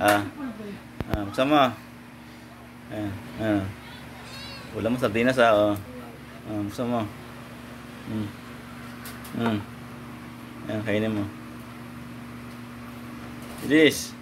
Ah. Ah, sama. Ayan, ayan. Wala mo sardinas ah, oh. Ah, gusto mo. Mm. Ayan, kainin mo. It is.